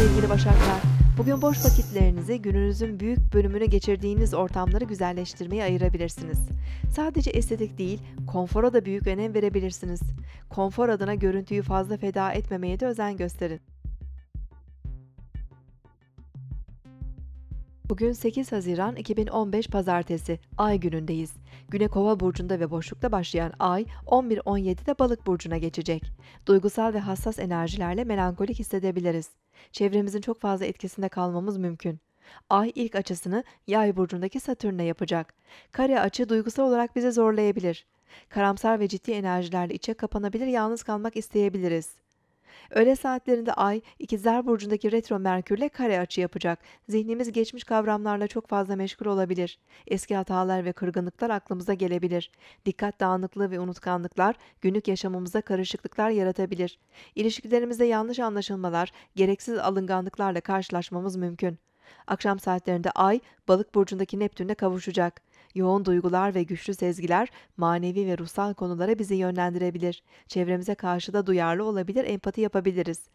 sevgili Başaklar. Bugün boş vakitlerinizi gününüzün büyük bölümünü geçirdiğiniz ortamları güzelleştirmeye ayırabilirsiniz. Sadece estetik değil, konfora da büyük önem verebilirsiniz. Konfor adına görüntüyü fazla feda etmemeye de özen gösterin. Bugün 8 Haziran 2015 Pazartesi, Ay günündeyiz. Güne Kova burcunda ve boşlukta başlayan Ay 11-17'de Balık burcuna geçecek. Duygusal ve hassas enerjilerle melankolik hissedebiliriz. Çevremizin çok fazla etkisinde kalmamız mümkün. Ay ilk açısını Yay burcundaki Satürn'e yapacak. Kare açı duygusal olarak bizi zorlayabilir. Karamsar ve ciddi enerjilerle içe kapanabilir, yalnız kalmak isteyebiliriz. Öğle saatlerinde Ay, İkizler Burcu'ndaki retro Merkürle kare açı yapacak. Zihnimiz geçmiş kavramlarla çok fazla meşgul olabilir. Eski hatalar ve kırgınlıklar aklımıza gelebilir. Dikkat dağınıklığı ve unutkanlıklar günlük yaşamımızda karışıklıklar yaratabilir. İlişkilerimizde yanlış anlaşılmalar, gereksiz alınganlıklarla karşılaşmamız mümkün. Akşam saatlerinde Ay, Balık burcundaki Neptün'le kavuşacak. Yoğun duygular ve güçlü sezgiler manevi ve ruhsal konulara bizi yönlendirebilir. Çevremize karşı da duyarlı olabilir, empati yapabiliriz.